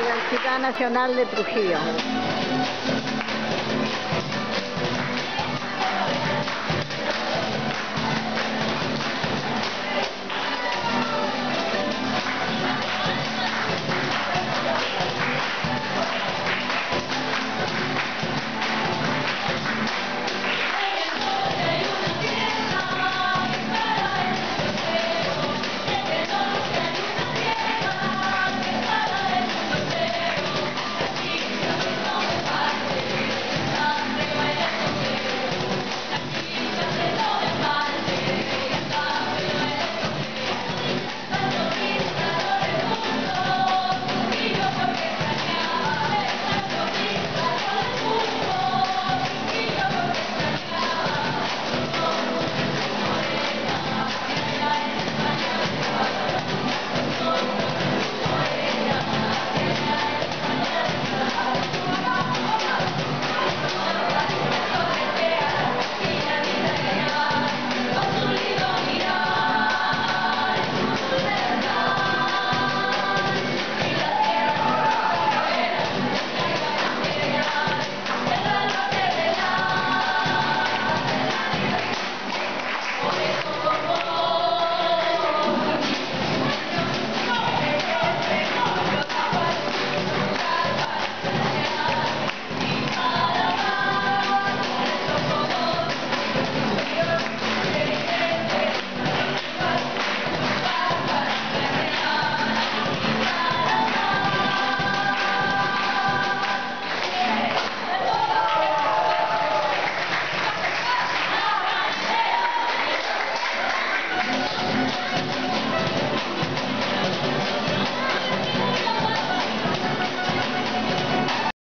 Universidad Nacional de Trujillo.